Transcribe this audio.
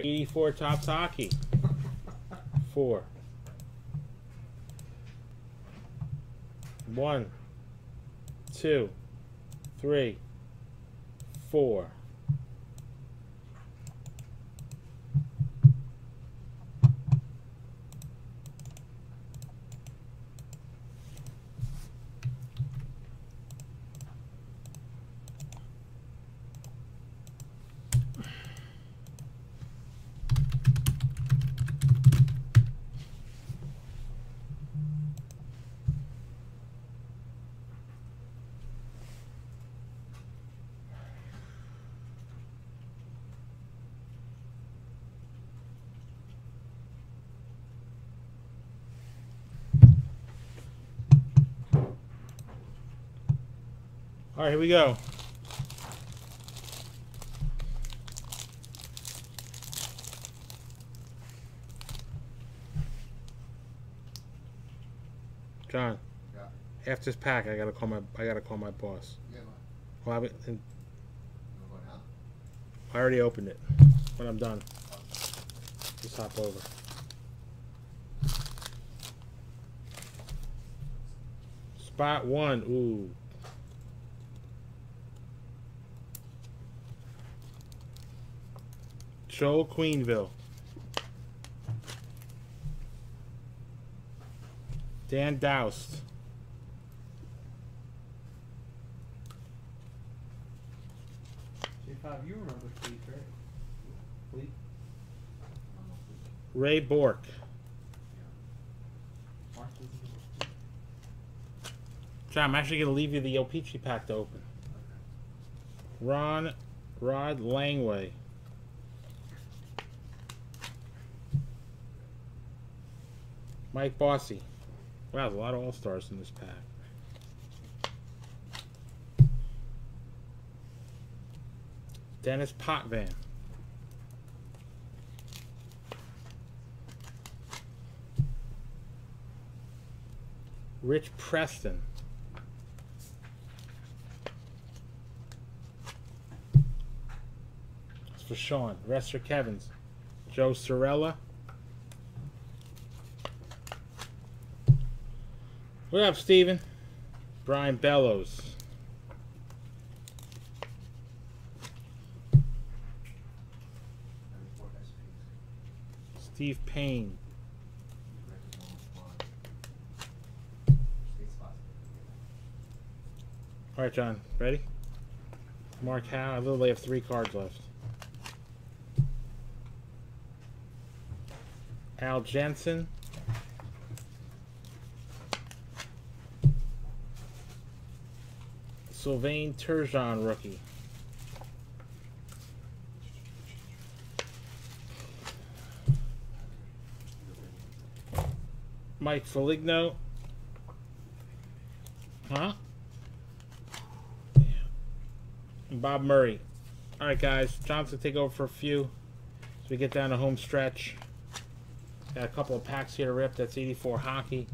84 Topps Hockey. Four. One, two, three, four. All right, here we go. John. Yeah. After this pack, I gotta call my I gotta call my boss. Yeah, man. Well, oh, I, and You wanna go now? I already opened it. When I'm done, just hop over. Spot one. Ooh. Joel Quenneville. Dan Daoust. J5, you remember Fleet, right? Fleet? Ray Bourque. Mark doesn't know Fleet. John, I'm actually going to leave you the O-Pee-Chee pack to open. Ron Rod Langway. Mike Bossy. Wow, there's a lot of All Stars in this pack. Denis Potvin. Rich Preston. That's for Sean. Rester Kevins. Joe Sorella. What up, Steven? Brian Bellows. Steve Payne. All right, John. Ready? Mark Howe. I literally have three cards left. Al Jensen. Sylvain Turgeon rookie. Mike Foligno. Huh? And Bob Murray. All right, guys. Johnson take over for a few as we get down to home stretch. Got a couple of packs here to rip. That's 84 hockey.